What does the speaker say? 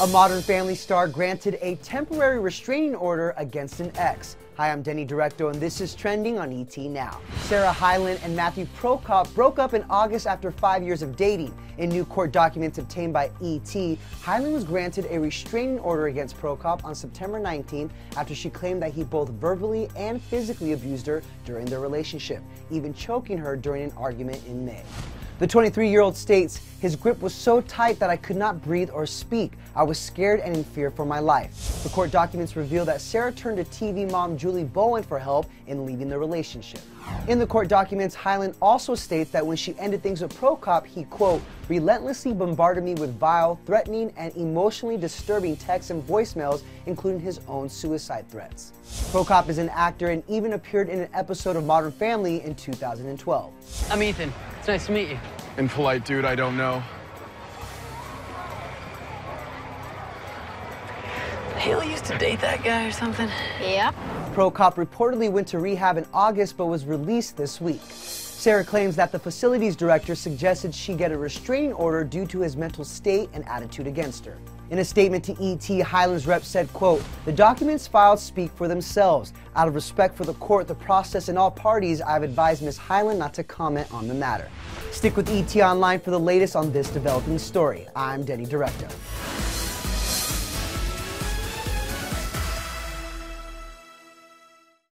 A Modern Family star granted a temporary restraining order against an ex. Hi, I'm Denny Directo, and this is trending on ET Now. Sarah Hyland and Matthew Prokop broke up in August after five years of dating. In new court documents obtained by ET, Hyland was granted a restraining order against Prokop on September 19th after she claimed that he both verbally and physically abused her during their relationship, even choking her during an argument in May. The 23 year old states, His grip was so tight that I could not breathe or speak. I was scared and in fear for my life. The court documents reveal that Sarah turned to TV mom Julie Bowen for help in leaving the relationship. In the court documents, Hyland also states that when she ended things with Prokop, he, quote, relentlessly bombarded me with vile, threatening, and emotionally disturbing texts and voicemails, including his own suicide threats. Prokop is an actor and even appeared in an episode of Modern Family in 2012. I'm Ethan. It's nice to meet you. Impolite dude, I don't know. Haley used to date that guy or something. Yep. Prokop reportedly went to rehab in August but was released this week. Sarah claims that the facilities director suggested she get a restraining order due to his mental state and attitude against her. In a statement to ET, Hyland's rep said, quote, The documents filed speak for themselves. Out of respect for the court, the process, and all parties, I've advised Ms. Hyland not to comment on the matter. Stick with ET Online for the latest on this developing story. I'm Denny Directo.